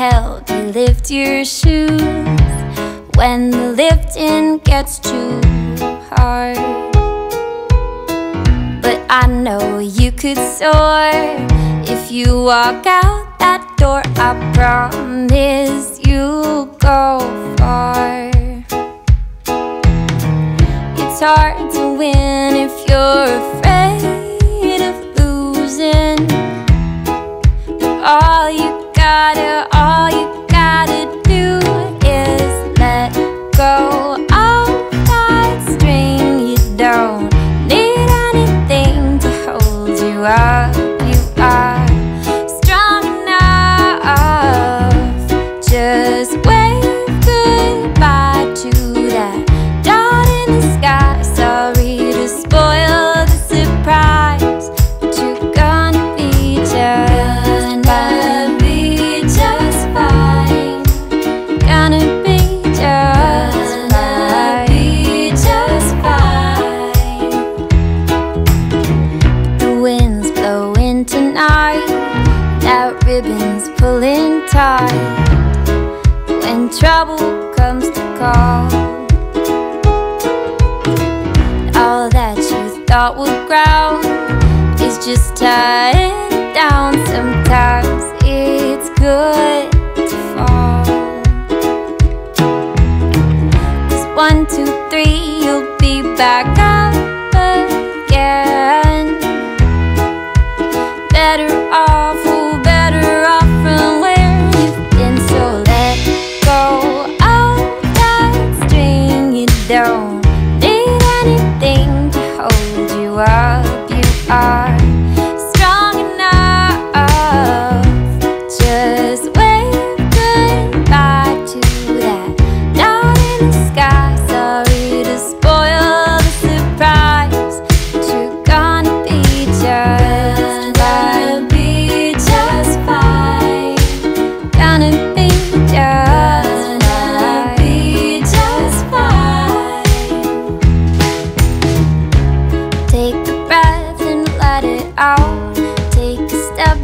help you lift your shoes when the lifting gets too hard. But I know you could soar if you walk out that door. I promise you'll go far. It's hard to win if you're afraid of losing. All you all you trouble comes to call, all that you thought would ground is just tied down. Sometimes it's good to fall. Cause one, two, three, string.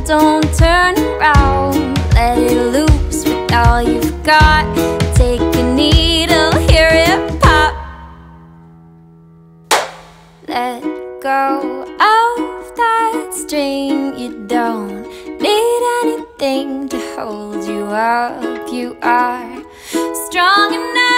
Don't turn around. Let it loose with all you've got. Take a needle, hear it pop. Let go of that string. You don't need anything to hold you up. You are strong enough.